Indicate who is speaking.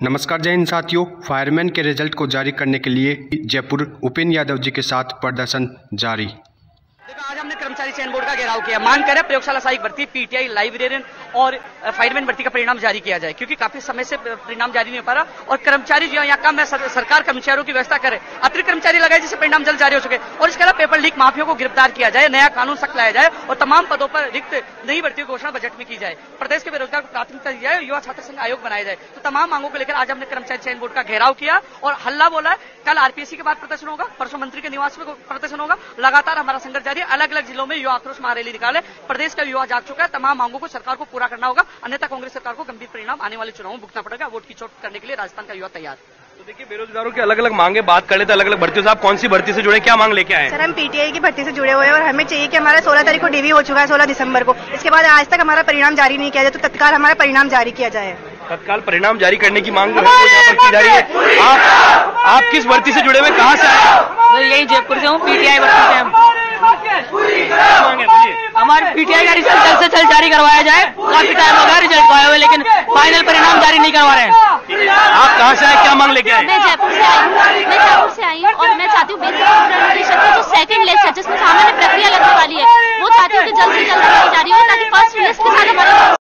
Speaker 1: नमस्कार जय हिंद साथियों। फायरमैन के रिज़ल्ट को जारी करने के लिए जयपुर उपेन्द्र यादव जी के साथ प्रदर्शन जारी।
Speaker 2: देखो, आज हमने कर्मचारी चयन बोर्ड का घेराव किया। मान कर प्रयोगशाला सहायक भर्ती, पीटीआई, लाइब्रेरियन और फायरमैन भर्ती का परिणाम जारी किया जाए, क्योंकि काफ़ी समय से परिणाम जारी नहीं हो पा रहा। और कर्मचारी जो यहाँ कम है सरकार कर्मचारियों की व्यवस्था करे, अतिरिक्त कर्मचारी लगाए जिससे परिणाम जल्द जारी हो सके। और इसके अलावा पेपर लीक माफियों को गिरफ़्तार किया जाए, नया कानून सख्त लाया जाए, और तमाम पदों पर रिक्त नई भर्ती की घोषणा बजट में की जाए। प्रदेश के बेरोजगार को प्राथमिकता दी जाए, युवा छात्र संघ आयोग बनाया जाए। तो तमाम मांगों को लेकर आज हमने कर्मचारी चयन बोर्ड का घेराव किया, और हल्ला बोला कल आरपीएससी के बाद प्रदर्शन होगा, परसों मंत्री के निवास में प्रदर्शन होगा। लगातार हमारा संघर्ष जारी अलग अलग जिलों में युवा आक्रोश महारैली निकाले। प्रदेश का युवा जाग चुका है। तमाम मांगों को सरकार को पूरा करना होगा। अन्यथा कांग्रेस सरकार को गंभीर परिणाम आने वाले चुनाव में भुगतना पड़ेगा। वोट की चोट करने के लिए राजस्थान का युवा तैयार।
Speaker 3: तो देखिए बेरोजगारों की अलग अलग मांगे बात कर लेते अलग अलग भर्ती से आप कौन सी भर्ती से जुड़े? क्या मांग लेके आए?
Speaker 4: सर हम पीटीआई की भर्ती से जुड़े हुए हैं और हमें चाहिए कि हमारा 16 तारीख को डीवी हो चुका है 16 दिसंबर को। इसके बाद आज तक हमारा परिणाम जारी नहीं किया जाए तो तत्काल हमारा परिणाम जारी किया जाए।
Speaker 3: तत्काल परिणाम जारी करने की मांग है वो यहाँ पर की जा रही है। आप आप किस भर्ती से जुड़े हुए कहाँ से आए?
Speaker 5: यही जयपुर से हूँ पीटीआई भर्ती से। हम पीटीआई का रिज़ल्ट जल्द से जल्द जारी करवाया जाए। काफ़ी टाइम होगा रिज़ल्ट आए हुए लेकिन फाइनल परिणाम जारी नहीं करवा रहे हैं।
Speaker 3: आप कहाँ से आए क्या मांग लेके आए?
Speaker 6: मैं जयपुर से आई मैं जयपुर आई और मैं चाहती हूँ जो सेकंड लिस्ट है जिसमें सामान्य प्रक्रिया लगने वाली है वो चाहती हूँ कि जल्द से जल्द जारी हो ताकि फ़र्स्ट लिस्ट के साथ हमारा